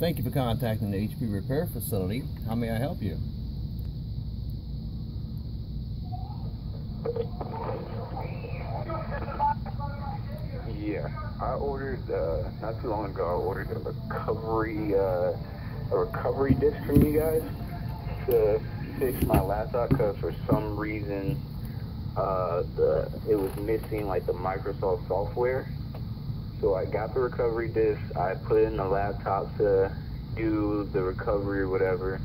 Thank you for contacting the HP Repair Facility. How may I help you? Yeah, I ordered uh, not too long ago. I ordered a recovery uh, a recovery disc from you guys to fix my laptop because for some reason uh, the it was missing like the Microsoft software. So I got the recovery disc. I put it in the laptop to do the recovery or whatever.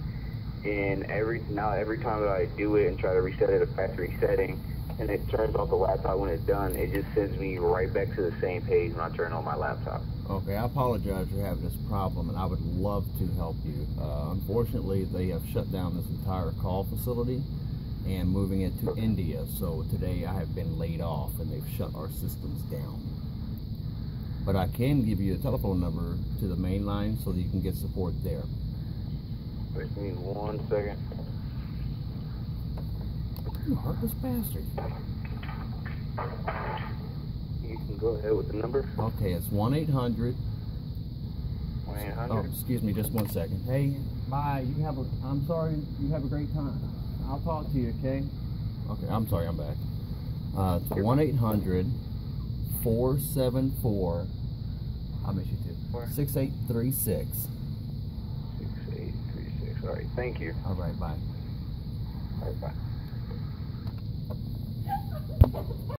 And every now every time that I do it and try to reset it to factory setting, and it turns off the laptop when it's done, it just sends me right back to the same page when I turn on my laptop. Okay, I apologize for having this problem, and I would love to help you. Uh, unfortunately, they have shut down this entire call facility and moving it to India. So today I have been laid off, and they've shut our systems down. But I can give you a telephone number to the main line so that you can get support there. Wait, me one second. You heartless bastard. You can go ahead with the number. Okay, it's 1 800. One eight Oh, hundred. excuse me, just one second. Hey, bye. You have a. I'm sorry. You have a great time. I'll talk to you. Okay. Okay. I'm sorry. I'm back. Uh, it's one eight hundred four seven four. I'll miss you too. Four. Six eight three six. Six eight three six. All right. Thank you. All right. Bye. All right. Bye.